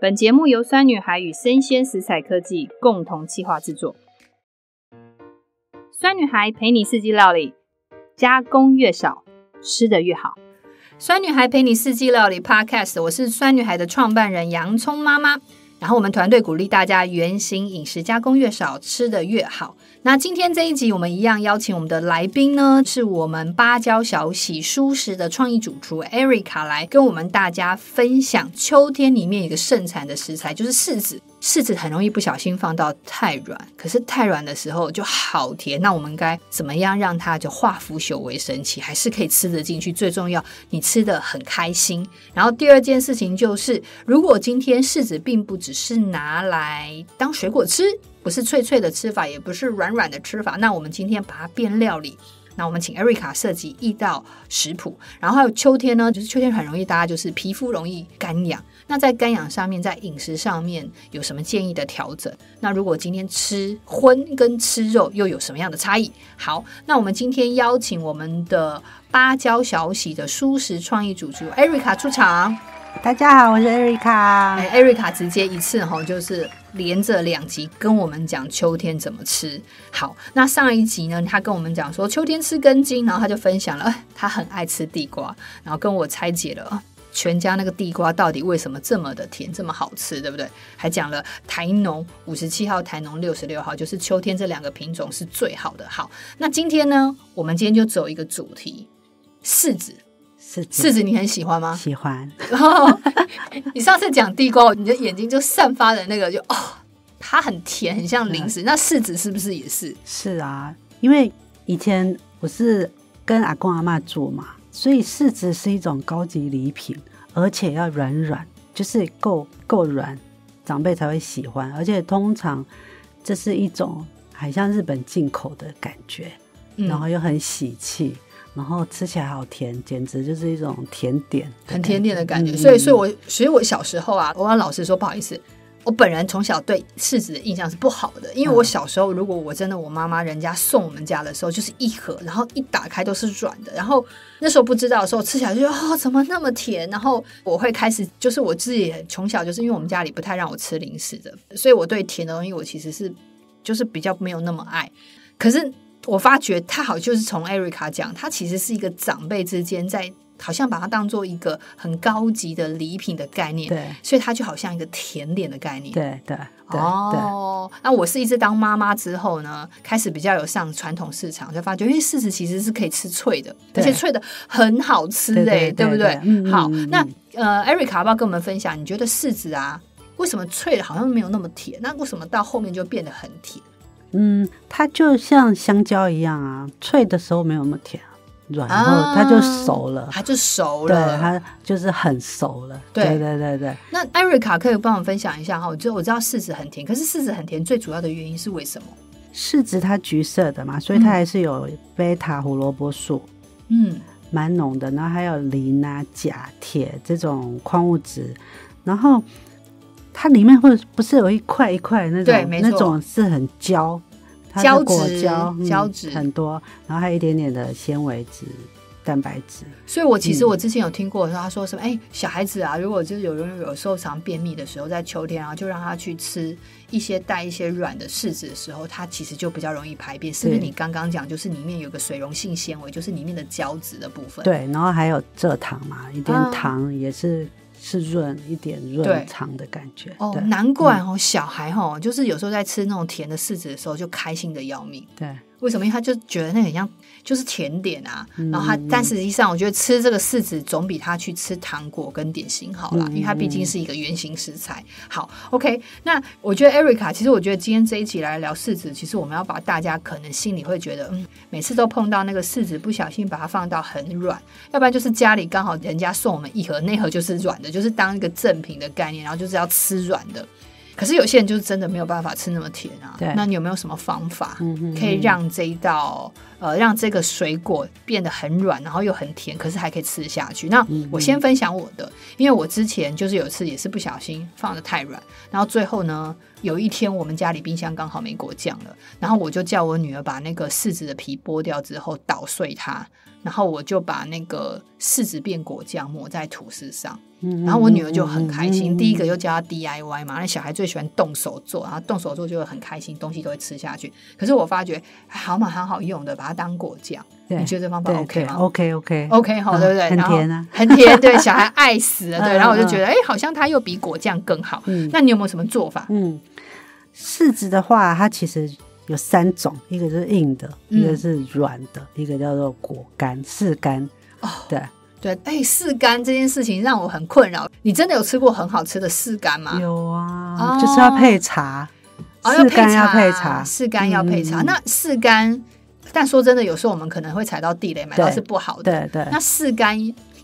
本节目由酸女孩与生鲜食材科技共同企划制作。酸女孩陪你四季料理，加工越少，吃的越好。酸女孩陪你四季料理 Podcast，我是酸女孩的创办人洋葱妈妈。然后我们团队鼓励大家原形饮食，加工越少，吃的越好。那今天这一集，我们一样邀请我们的来宾呢，是我们芭蕉小喜蔬食的创意主厨 Erica 来跟我们大家分享秋天里面一个盛产的食材，就是柿子。柿子很容易不小心放到太软，可是太软的时候就好甜。那我们该怎么样让它就化腐朽为神奇，还是可以吃得进去？最重要，你吃的很开心。然后第二件事情就是，如果今天柿子并不只是拿来当水果吃，不是脆脆的吃法，也不是软软的吃法，那我们今天把它变料理。那我们请 Erica 设计一道食谱，然后还有秋天呢，就是秋天很容易大家就是皮肤容易干痒。那在干痒上面，在饮食上面有什么建议的调整？那如果今天吃荤跟吃肉又有什么样的差异？好，那我们今天邀请我们的芭蕉小喜的舒食创意主厨 Erica 出场。大家好，我是 Erica。哎，Erica 直接一次哈，就是连着两集跟我们讲秋天怎么吃。好，那上一集呢，他跟我们讲说秋天吃根茎，然后他就分享了，他很爱吃地瓜，然后跟我拆解了。全家那个地瓜到底为什么这么的甜，这么好吃，对不对？还讲了台农五十七号、台农六十六号，就是秋天这两个品种是最好的。好，那今天呢，我们今天就走一个主题，柿子。柿柿子你很喜欢吗？喜欢。然 后你上次讲地瓜，你的眼睛就散发的那个，就哦，它很甜，很像零食。那柿子是不是也是？是啊，因为以前我是跟阿公阿妈住嘛。所以柿子是一种高级礼品，而且要软软，就是够够软，长辈才会喜欢。而且通常这是一种很像日本进口的感觉，然后又很喜气，然后吃起来好甜，简直就是一种甜点，很甜点的感觉。所以，所以我所以我小时候啊，我跟老师说不好意思。我本人从小对柿子的印象是不好的，因为我小时候如果我真的我妈妈人家送我们家的时候，就是一盒，然后一打开都是软的，然后那时候不知道的时候吃起来就哦怎么那么甜，然后我会开始就是我自己从小就是因为我们家里不太让我吃零食的，所以我对甜的东西我其实是就是比较没有那么爱。可是我发觉他好就是从 Erica 讲，他其实是一个长辈之间在。好像把它当做一个很高级的礼品的概念，对，所以它就好像一个甜点的概念，对对哦。那我是一直当妈妈之后呢，开始比较有上传统市场，就发觉，因为柿子其实是可以吃脆的，而且脆的很好吃哎，对不对？好，那呃，Erica 要不要跟我们分享？你觉得柿子啊，为什么脆的好像没有那么甜？那为什么到后面就变得很甜？嗯，它就像香蕉一样啊，脆的时候没有那么甜。软后它就熟了，它就熟了，对，它就是很熟了。对对对对。那艾瑞卡可以帮我分享一下哈？我就我知道柿子很甜，可是柿子很甜最主要的原因是为什么？柿子它橘色的嘛，所以它还是有贝塔胡萝卜素，嗯，蛮浓的。然后还有磷啊、钾、铁这种矿物质，然后它里面会不是有一块一块那种，那种是很焦。胶质，胶质很多，然后还有一点点的纤维质、蛋白质。所以，我其实我之前有听过说，他说什么？哎，小孩子啊，如果就是有人有时候常便秘的时候，在秋天啊，就让他去吃一些带一些软的柿子的时候，它其实就比较容易排便。是不是你刚刚讲，就是里面有个水溶性纤维，就是里面的胶质的部分？对，然后还有蔗糖嘛，一点糖也是。是润一点润肠的感觉哦，难怪哦，小孩哈，就是有时候在吃那种甜的柿子的时候，就开心的要命。对。为什么？因为他就觉得那很像就是甜点啊，然后他，但实际上我觉得吃这个柿子总比他去吃糖果跟点心好了，因为它毕竟是一个圆形食材。好，OK，那我觉得 Erica，其实我觉得今天这一集来聊柿子，其实我们要把大家可能心里会觉得，嗯，每次都碰到那个柿子，不小心把它放到很软，要不然就是家里刚好人家送我们一盒，那盒就是软的，就是当一个赠品的概念，然后就是要吃软的。可是有些人就是真的没有办法吃那么甜啊。对，那你有没有什么方法可以让这一道呃让这个水果变得很软，然后又很甜，可是还可以吃下去？那我先分享我的，因为我之前就是有一次也是不小心放的太软，然后最后呢有一天我们家里冰箱刚好没果酱了，然后我就叫我女儿把那个柿子的皮剥掉之后捣碎它，然后我就把那个柿子变果酱抹在吐司上。嗯然后我女儿就很开心，嗯第一个又教她 DIY 嘛，那小孩最喜欢动手做，然后动手做就会很开心，东西都会吃下去。可是我发觉哎好蛮很好用的，把它当果酱，对你觉得这方法对 OK 对吗 OK OK？OK 好，嗯对不对？很甜啊很甜，对，小孩爱死了，对。嗯然后我就觉得，哎，好像它又比果酱更好。嗯那你有没有什么做法？嗯，柿子的话，它其实有三种，一个是硬的，嗯一个是软的，一个叫做果干柿干。哦对，对，哎，柿干这件事情让我很困扰。你真的有吃过很好吃的柿干吗？有啊，哦就是要配茶，哦，要柿干要配配茶，柿干要配茶。嗯那柿干，但说真的，有时候我们可能会踩到地雷，买到是不好的。对对那柿干，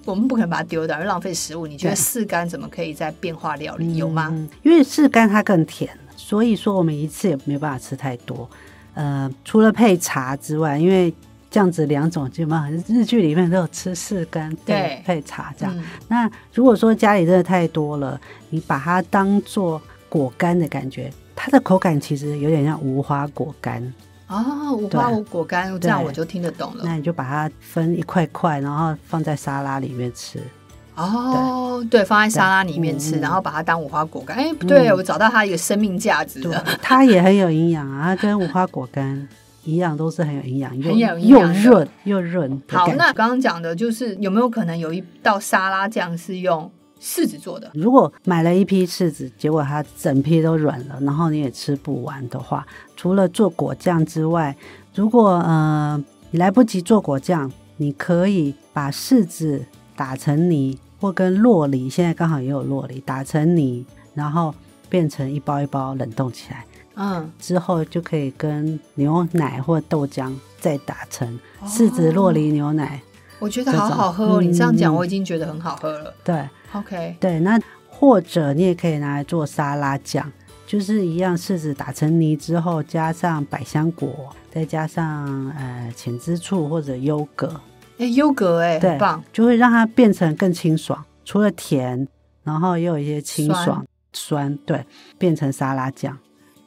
我们不可能把它丢掉，因为浪费食物。你觉得对柿干怎么可以在变化料理？有吗？嗯因为柿干它更甜，所以说我们一次也没办法吃太多。呃，除了配茶之外，因为这样子两种基本上日剧里面都有吃柿干对配配茶这样。嗯那如果说家里真的太多了，你把它当做果干的感觉，它的口感其实有点像无花果干。哦，无花无果干，这样我就听得懂了。那你就把它分一块块，然后放在沙拉里面吃。哦，对，放在沙拉里面吃，然后把它当五花果干。哎，不对，嗯我找到它一个生命价值对了。，它也很有营养啊，它跟五花果干一样，都是很有营养，又又润又润好，那刚刚讲的就是有没有可能有一道沙拉酱是用柿子做的？如果买了一批柿子，结果它整批都软了，然后你也吃不完的话，除了做果酱之外，如果呃你来不及做果酱，你可以把柿子打成泥，或跟洛梨，现在刚好也有洛梨，打成泥，然后变成一包一包冷冻起来，嗯，之后就可以跟牛奶或豆浆再打成柿子洛梨牛奶。我觉得好好喝哦。你这样讲，嗯我已经觉得很好喝了。对，OK，对，那或者你也可以拿来做沙拉酱，就是一样柿子打成泥之后，加上百香果，再加上呃浅汁醋或者优格，哎，优格哎，对很棒。就会让它变成更清爽。除了甜，然后也有一些清酸爽酸，对，变成沙拉酱，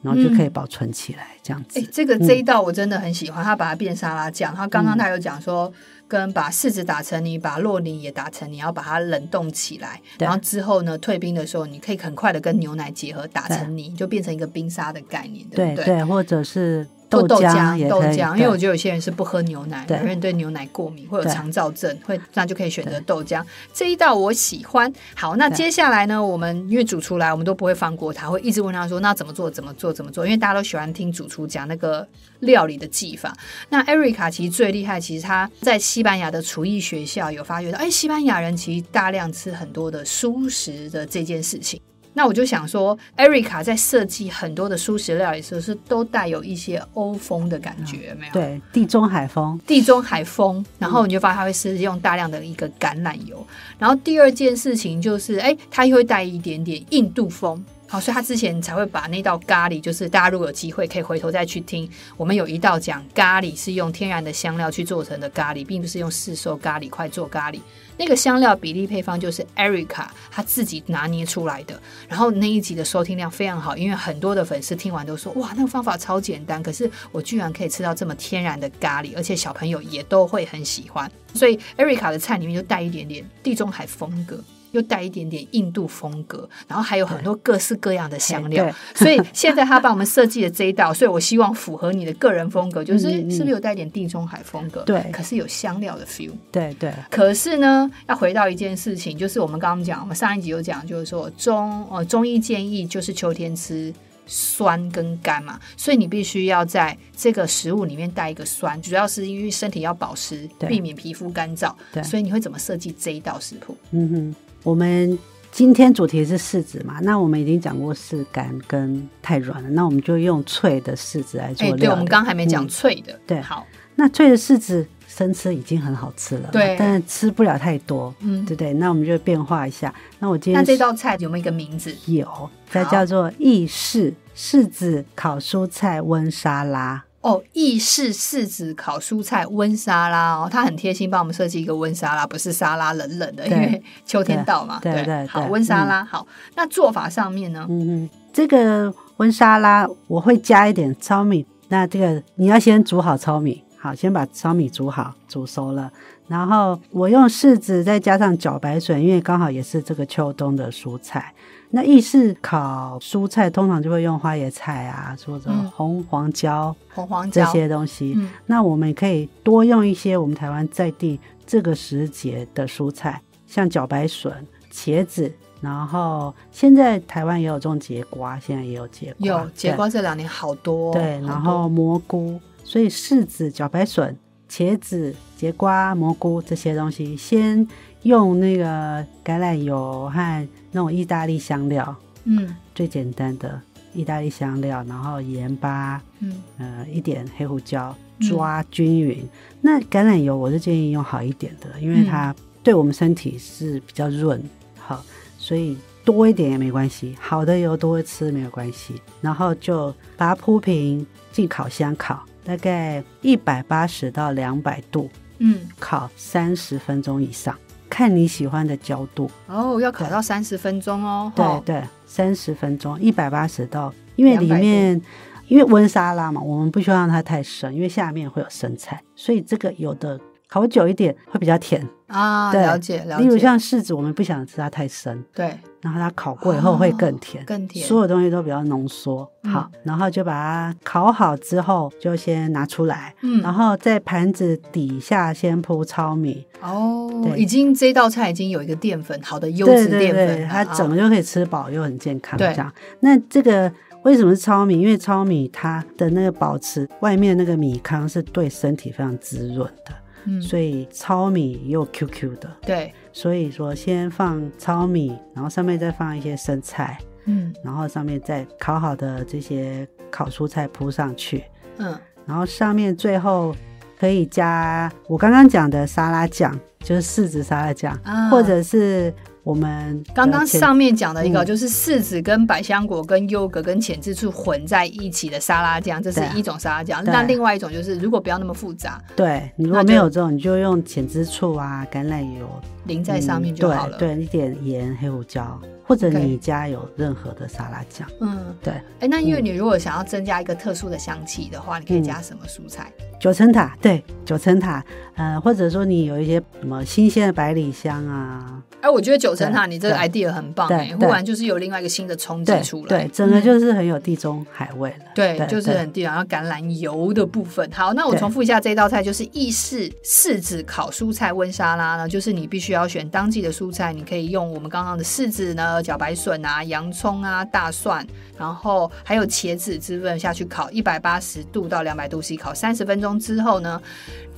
然后就可以嗯保存起来，这样子哎，。这个这一道我真的很喜欢，他把它变沙拉酱。他刚刚他有讲说，跟把柿子打成泥，把洛梨也打成泥，然后把它冷冻起来，然后之后呢，退冰的时候，你可以很快的跟牛奶结合，打成泥，就变成一个冰沙的概念？对对，或者是或豆浆豆浆，因为我觉得有些人是不喝牛奶，对有人对牛奶过敏，会有肠燥症，会那就可以选择豆浆。这一道我喜欢。好，那接下来呢，我们因为主厨来，我们都不会放过他，会一直问他说，那怎么做？怎么做？怎么做？因为大家都喜欢听主厨讲那个料理的技法。那 Erica 其实最厉害，其实他在西班牙的厨艺学校有发觉到，哎，西班牙人其实大量吃很多的蔬食的这件事情。那我就想说，Erica 在设计很多的素食料理的时候，是都带有一些欧风的感觉，有没有？，对地中海风，地中海风，然后你就发现它会是用大量的一个橄榄油。然后第二件事情就是，哎，它又会带一点点印度风。好，所以他之前才会把那道咖喱，就是大家如果有机会可以回头再去听，我们有一道讲咖喱是用天然的香料去做成的咖喱，并不是用市售咖喱块做咖喱。那个香料比例配方就是 Erica 她自己拿捏出来的。然后那一集的收听量非常好，因为很多的粉丝听完都说：“哇，那个方法超简单，可是我居然可以吃到这么天然的咖喱，而且小朋友也都会很喜欢。”所以 Erica 的菜里面就带一点点地中海风格。又带一点点印度风格，然后还有很多各式各样的香料，所以 现在他帮我们设计的这一道，所以我希望符合你的个人风格，就是是不是有带点地中海风格？对可是有香料的 feel。对对可是呢，要回到一件事情，就是我们刚刚讲，我们上一集有讲，就是说中呃中医建议就是秋天吃酸跟甘嘛，所以你必须要在这个食物里面带一个酸，主要是因为身体要保湿，避免皮肤干燥。对所以你会怎么设计这一道食谱？嗯哼，我们今天主题是柿子嘛，那我们已经讲过柿干跟太软了，那我们就用脆的柿子来做哎、料理。对，我们刚刚还没讲嗯脆的。对好，那脆的柿子生吃已经很好吃了嘛，对但是吃不了太多，嗯对，不对？那我们就变化一下。那我今那天这道菜有没有一个名字？有，它叫做意式柿子烤蔬菜温沙拉。哦，意式柿子烤蔬菜温沙拉哦，他很贴心，帮我们设计一个温沙拉，不是沙拉冷冷的，因对为秋天到嘛。对对对温沙拉、好。那做法上面呢？嗯嗯，这个温沙拉我会加一点糙米，那这个你要先煮好糙米，好，先把糙米煮好，煮熟了，然后我用柿子再加上茭白笋，因为刚好也是这个秋冬的蔬菜。那意式烤蔬菜通常就会用花椰菜啊，或者嗯。红黄椒红黄这椒，些东西。嗯。那我们也可以多用一些我们台湾在地这个时节的蔬菜，像茭白笋、茄子，然后现在台湾也有种节瓜，现在也有节瓜，有节瓜这两年好多哦，对，然后蘑菇，所以柿子、茭白笋、茄子、节瓜、蘑菇这些东西，先用那个橄榄油和那种意大利香料，嗯最简单的意大利香料，然后盐巴，嗯呃，一点黑胡椒嗯抓均匀。那橄榄油我是建议用好一点的，因为嗯它对我们身体是比较润，好，所以多一点也没关系，好的油多吃没有关系。然后就把它铺平，进烤箱烤，大概一百八十到两百度，嗯，烤三十分钟以上，看你喜欢的焦度。哦，要烤到三十分钟哦，对对，三十分钟，一百八十到，因为里面因为温沙拉嘛，我们不需要让它太生，因为下面会有生菜，所以这个有的烤久一点会比较甜。啊，对了解了解，例如像柿子，我们不想吃它太生，对。然后它烤过以后会更甜。哦更甜，所有东西都比较浓缩，嗯。好，然后就把它烤好之后，就先拿出来，嗯。然后在盘子底下先铺糙米，哦，对。已经这道菜已经有一个淀粉，好的优对质对对，淀粉，它啊整个就可以吃饱又很健康。对。这样，那这个为什么是糙米？因为糙米它的那个保持外面那个米糠是对身体非常滋润的，嗯，所以糙米又 QQ 的。对，所以说先放糙米，然后上面再放一些生菜，嗯。然后上面再烤好的这些烤蔬菜铺上去，嗯。然后上面最后可以加我刚刚讲的沙拉酱，就是柿子沙拉酱，啊。或者是我们刚刚上面讲的一个嗯。就是柿子跟百香果跟优格跟浅汁醋混在一起的沙拉酱，这是一种沙拉酱。那另外一种就是如果不要那么复杂，对你如果没有这种，你就用浅汁醋啊、橄榄油淋在上面就好了。嗯对对，一点盐、黑胡椒，或者你家有任何的沙拉酱，嗯，对，哎，那因为你如果想要增加一个特殊的香气的话，你可以嗯。加什么蔬菜？九层塔，对，九层塔，呃，或者说你有一些什么新鲜的百里香啊，哎，我觉得九层塔你这个 idea 很棒哎，忽然就是有另外一个新的冲击出来，对，整个嗯就是很有地中海味了。对，就是很地然后橄榄油的部分。好，那我重复一下这道菜，就是意式柿子烤蔬菜温沙拉呢，就是你必须要选当季的蔬菜，你可以用我们刚刚的柿子呢、茭白笋啊、洋葱啊、大蒜，然后还有茄子之分下去烤，一百八十度到两百度 C 烤三十分钟之后呢，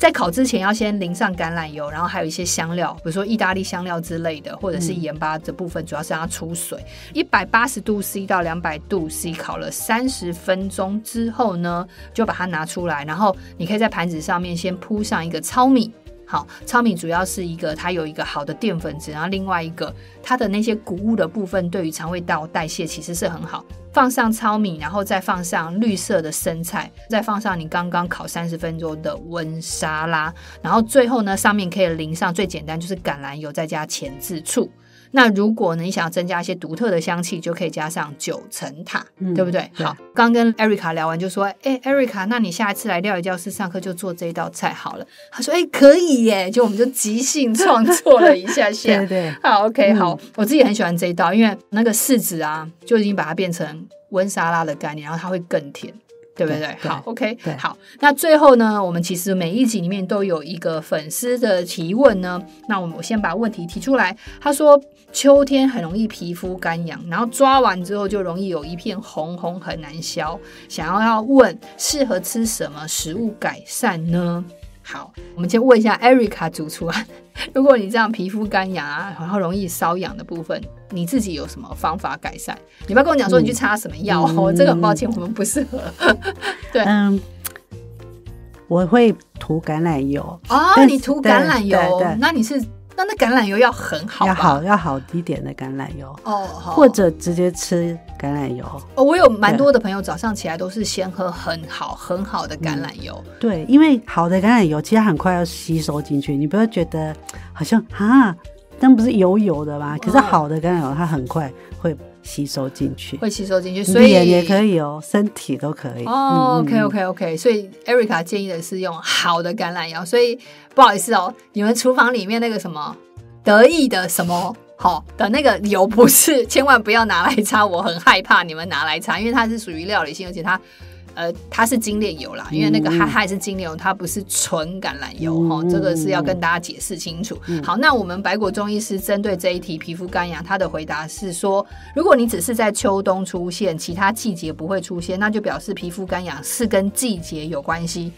在烤之前要先淋上橄榄油，然后还有一些香料，比如说意大利香料之类的，或者是盐巴的部分，主要是让它出水。一百八十度 C 到两百度 C 烤了三十分钟之后呢，就把它拿出来，然后你可以在盘子上面先铺上一个糙米。好，糙米主要是一个它有一个好的淀粉质，然后另外一个它的那些谷物的部分对于肠胃道代谢其实是很好。放上糙米，然后再放上绿色的生菜，再放上你刚刚烤三十分钟的温沙拉，然后最后呢上面可以淋上最简单就是橄榄油，再加前置醋。那如果呢，你想要增加一些独特的香气，就可以加上九层塔，嗯对不对？对好，刚跟 Erica 聊完就说，哎，Erica，那你下一次来料理教室上课就做这一道菜好了。他说，哎，可以耶，就我们就即兴创作了一下下 对。对，好，OK，嗯好，我自己很喜欢这一道，因为那个柿子啊，就已经把它变成温沙拉的概念，然后它会更甜。对不对？好，OK，对好。那最后呢，我们其实每一集里面都有一个粉丝的提问呢。那我们我先把问题提出来。他说，秋天很容易皮肤干痒，然后抓完之后就容易有一片红红，很难消。想要要问，适合吃什么食物改善呢？好，我们先问一下 Erica 主厨啊，如果你这样皮肤干痒啊，然后容易瘙痒的部分，你自己有什么方法改善？你不要跟我讲说你去擦什么药？哦，嗯这个很抱歉，我们不适合。对。嗯，我会涂橄榄油，哦，你涂橄榄油？那你是那那橄榄油要很好，要好要好一点的橄榄油，哦，或者直接吃橄榄油。哦，我有蛮多的朋友早上起来都是先喝很好很好的橄榄油，对，因为好的橄榄油其实很快要吸收进去，你不要觉得好像啊，但不是油油的吗？可是嗯好的橄榄油它很快会吸收进去，会吸收进去，所以脸也可以哦，身体都可以。哦，OK OK OK，所以 Erica 建议的是用好的橄榄油，所以不好意思哦，你们厨房里面那个什么得意的什么好、的那个油不是，千万不要拿来擦，我很害怕你们拿来擦，因为它是属于料理性，而且它。呃，它是精炼油啦，因为那个嗯它它也是精炼油，它不是纯橄榄油哈、嗯这个是要跟大家解释清楚。好，那我们白果中医师针对这一题皮肤干痒，他的回答是说，如果你只是在秋冬出现，其他季节不会出现，那就表示皮肤干痒是跟季节有关系。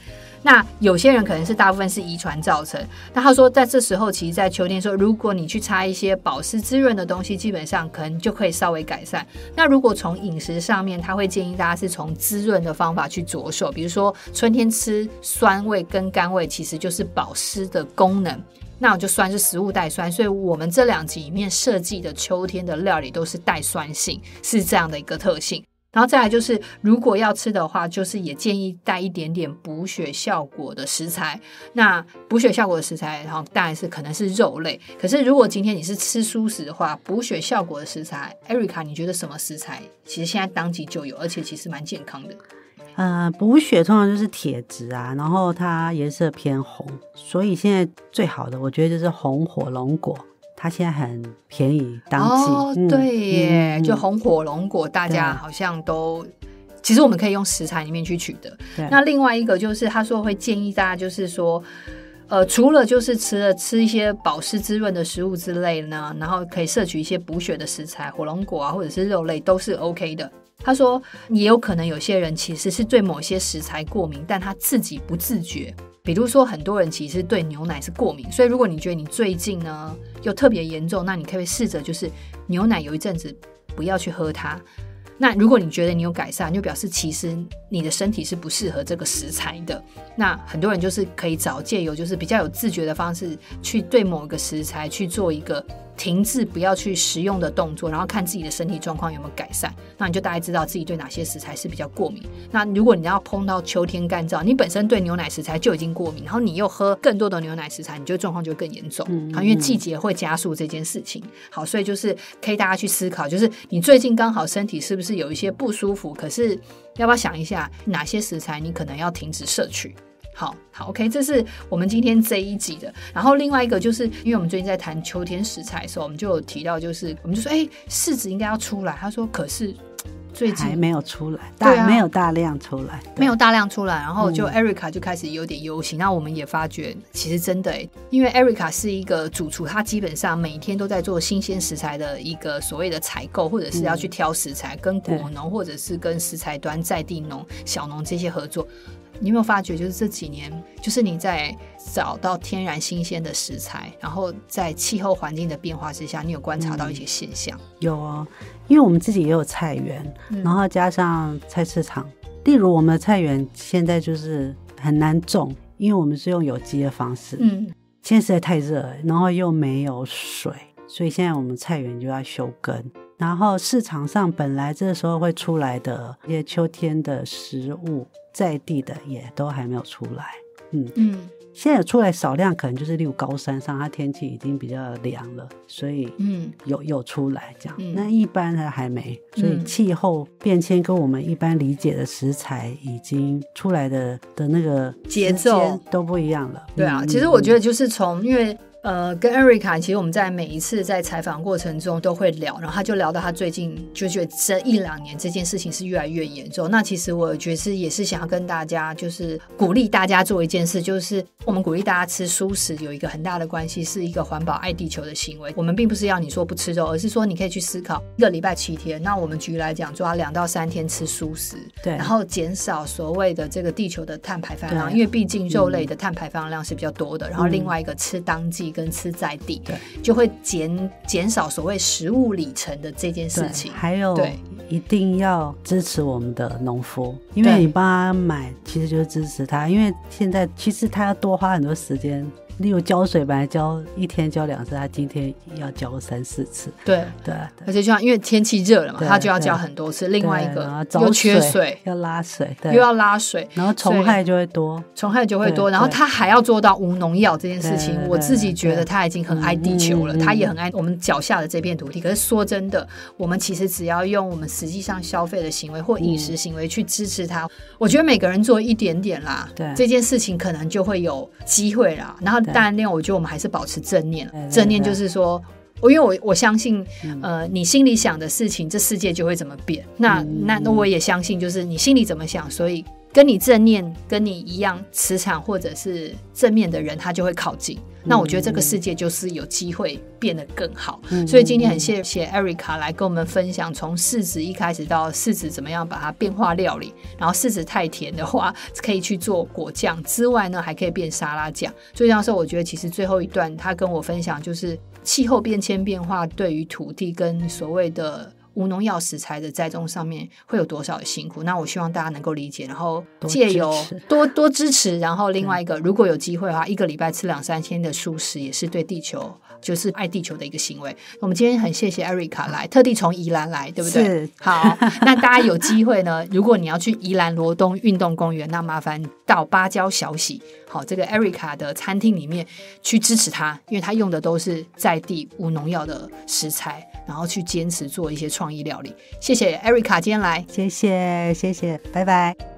那有些人可能是大部分是遗传造成。那他说，在这时候，其实，在秋天说，如果你去擦一些保湿滋润的东西，基本上可能就可以稍微改善。那如果从饮食上面，他会建议大家是从滋润的方法去着手，比如说春天吃酸味跟甘味，其实就是保湿的功能。那我就酸是食物带酸，所以我们这两集里面设计的秋天的料理都是带酸性，是这样的一个特性。然后再来就是，如果要吃的话，就是也建议带一点点补血效果的食材。那补血效果的食材，然后当然是可能是肉类。可是如果今天你是吃素食的话，补血效果的食材，Erica，你觉得什么食材其实现在当季就有，而且其实蛮健康的？呃，补血通常就是铁质啊，然后它颜色偏红，所以现在最好的我觉得就是红火龙果，它现在很便宜，当季。哦，嗯对耶，嗯就红火龙果，大家好像都。其实我们可以用食材里面去取得。那另外一个就是，他说会建议大家，就是说，呃，除了就是吃了吃一些保湿滋润的食物之类呢，然后可以摄取一些补血的食材，火龙果啊，或者是肉类都是 OK 的。他说，也有可能有些人其实是对某些食材过敏，但他自己不自觉。比如说，很多人其实对牛奶是过敏，所以如果你觉得你最近呢又特别严重，那你可以试着就是牛奶有一阵子不要去喝它。那如果你觉得你有改善，就表示其实你的身体是不适合这个食材的。那很多人就是可以找借由就是比较有自觉的方式，去对某一个食材去做一个停滞，不要去食用的动作，然后看自己的身体状况有没有改善。那你就大概知道自己对哪些食材是比较过敏。那如果你要碰到秋天干燥，你本身对牛奶食材就已经过敏，然后你又喝更多的牛奶食材，你就状况就更严重。嗯好，因为季节会加速这件事情。好，所以就是可以大家去思考，就是你最近刚好身体是不是有一些不舒服，可是要不要想一下哪些食材你可能要停止摄取？好好，OK，这是我们今天这一集的。然后另外一个就是，因为我们最近在谈秋天食材的时候，我们就有提到，就是我们就说，哎，柿子应该要出来。他说，可是最近还没有出来，大没有大量出来，对没有大量出来，然后就嗯 Erica 就开始有点忧心。那我们也发觉，其实真的欸，因为 Erica 是一个主厨，他基本上每天都在做新鲜食材的一个所谓的采购，或者是要去挑食材，跟果农或者是跟食材端在地农、小农这些合作。你有没有发觉，就是这几年，就是你在找到天然新鲜的食材，然后在气候环境的变化之下，你有观察到一些现象？有哦，因为我们自己也有菜园，嗯然后加上菜市场。例如我们的菜园现在就是很难种，因为我们是用有机的方式。嗯现在实在太热了，然后又没有水，所以现在我们菜园就要休耕。然后市场上本来这时候会出来的一些秋天的食物，在地的也都还没有出来。嗯，嗯现在有出来少量，可能就是例如高山上，它天气已经比较凉了，所以嗯有有出来这样。嗯那一般它还没，所以嗯气候变迁跟我们一般理解的食材已经出来的的那个节奏都不一样了。对啊，嗯其实我觉得得就是从因为。呃，跟 Erica，其实我们在每一次在采访过程中都会聊，然后他就聊到他最近就觉得这一两年这件事情是越来越严重。那其实我觉得是也是想要跟大家就是鼓励大家做一件事，就是我们鼓励大家吃素食有一个很大的关系，是一个环保爱地球的行为。我们并不是要你说不吃肉，而是说你可以去思考一个礼拜七天，那我们举例来讲，抓两到三天吃素食，对，然后减少所谓的这个地球的碳排放量，因为毕竟肉类的碳排放量是比较多的。然后另外一个吃当季跟吃在地，对，就会减减少所谓食物里程的这件事情。还有对。一定要支持我们的农夫，因为你帮他买，其实就是支持他，因为现在其实他要多花很多时间例如浇水，本来浇一天浇两次，他今天要浇三四次。对，对，而且就像因为天气热了嘛，他就要浇很多次。另外一个又缺水，要拉水，对，又要拉水，然后虫害就会多。虫害就会多，然后他还要做到无农药这件事情我自己觉得他已经很爱地球了，他也很爱我们脚下的这片土地。可是说真的，我们其实只要用我们实际上消费的行为或饮食行为去支持他，我觉得每个人做一点点啦，对这件事情可能就会有机会啦。然后对当然，另外我觉得我们还是保持正念正念就是说。我因为我我相信，嗯呃，你心里想的事情，这世界就会怎么变。那嗯那那我也相信，就是你心里怎么想，所以跟你正念、跟你一样磁场或者是正面的人，他就会靠近。那我觉得这个世界就是有机会变得更好。嗯所以今天很谢谢 Erica 来跟我们分享，从柿子一开始到柿子怎么样把它变化料理，然后柿子太甜的话，可以去做果酱之外呢，还可以变沙拉酱。所以那时候我觉得，其实最后一段他跟我分享，就是气候变迁变化对于土地跟所谓的。无农药食材的栽种上面会有多少的辛苦？那我希望大家能够理解，然后借由支多多支持，然后另外一个，如果有机会的话，一个礼拜吃两三天的素食，也是对地球就是爱地球的一个行为。我们今天很谢谢 Erica 来，特地从宜兰来，对不对？好，那大家有机会呢，如果你要去宜兰罗东运动公园，那麻烦到芭蕉小喜好这个 Erica 的餐厅里面去支持他，因为他用的都是在地无农药的食材，然后去坚持做一些创意料理。谢谢艾瑞卡今天来。谢谢谢谢，拜拜。